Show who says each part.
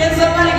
Speaker 1: Can somebody